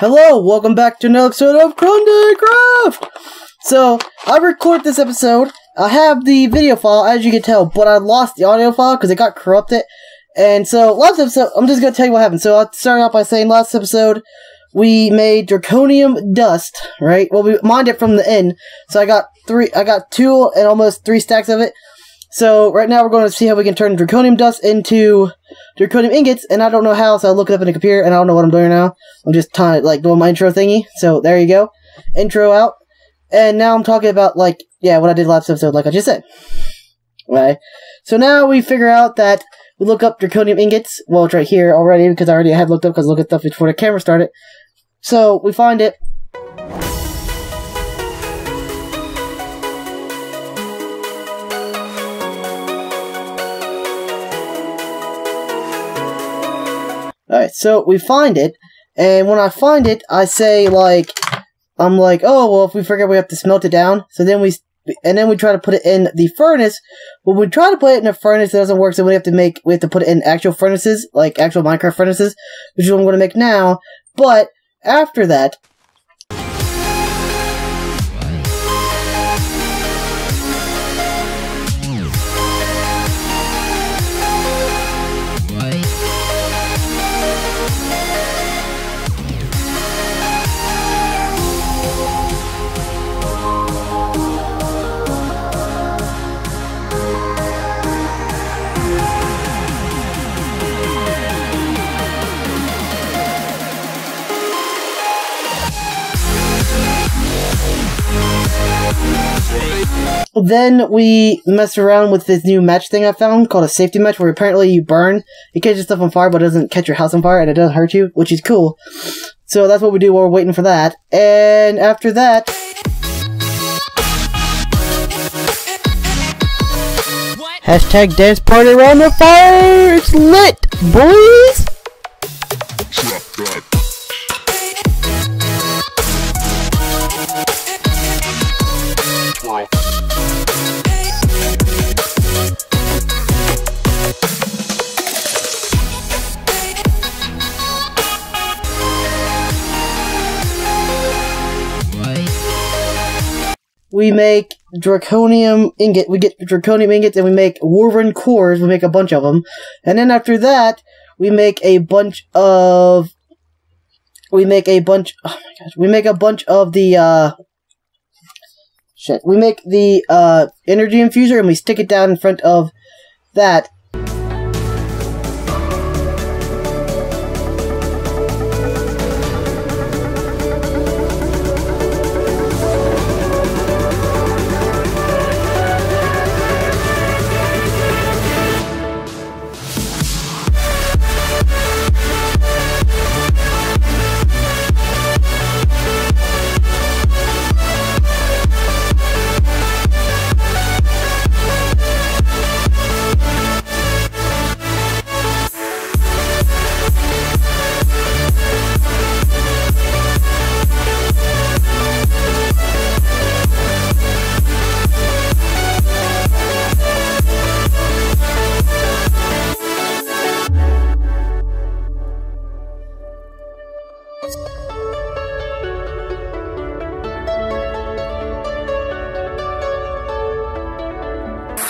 Hello, welcome back to another episode of Crundee Craft! So, I record this episode. I have the video file, as you can tell, but I lost the audio file because it got corrupted. And so, last episode, I'm just gonna tell you what happened. So, I'll start out by saying last episode, we made draconium dust, right? Well, we mined it from the end, So, I got three, I got two and almost three stacks of it. So, right now we're going to see how we can turn draconium dust into draconium ingots, and I don't know how, so I look it up in the computer, and I don't know what I'm doing now. I'm just trying, like, doing my intro thingy. So, there you go. Intro out. And now I'm talking about, like, yeah, what I did last episode, like I just said. Right. So now we figure out that we look up draconium ingots. Well, it's right here already, because I already had looked up, because I looked stuff before the camera started. So, we find it. Alright, so we find it, and when I find it, I say, like, I'm like, oh, well, if we forget we have to smelt it down, so then we, and then we try to put it in the furnace. When we try to put it in a furnace, it doesn't work, so we have to make, we have to put it in actual furnaces, like actual Minecraft furnaces, which is what I'm going to make now, but after that, Then we mess around with this new match thing I found called a safety match where apparently you burn, it catches stuff on fire but it doesn't catch your house on fire and it doesn't hurt you, which is cool. So that's what we do while we're waiting for that. And after that, Hashtag dance party around the fire! It's lit, boys! We make draconium ingot. We get draconium ingots, and we make Dwarven cores. We make a bunch of them, and then after that, we make a bunch of. We make a bunch. Oh my gosh! We make a bunch of the. uh... Shit. We make the uh, energy infuser, and we stick it down in front of that,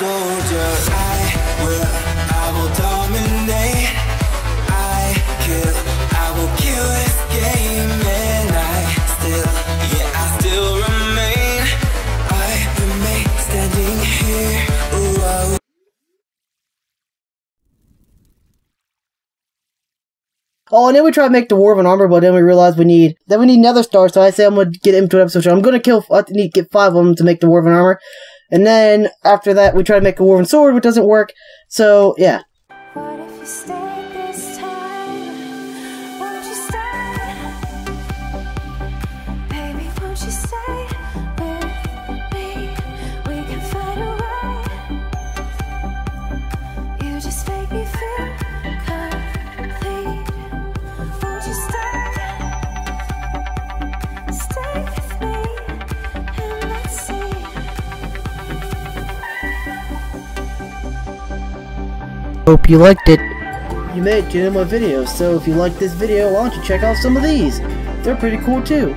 will, I will dominate. I kill, I will kill this game, and I still, yeah, I still remain. I remain standing here. Oh. Oh, and then we try to make the Wyvern armor, but then we realize we need then we need Nether Star. So I say I'm gonna get into an episode. I'm gonna kill. I need to get five of them to make the Wyvern armor, and then after that we try to make a Dwarven sword, which doesn't work. So yeah, hope you liked it. You made it to the end of my video, so if you liked this video, why don't you check out some of these? they're pretty cool too.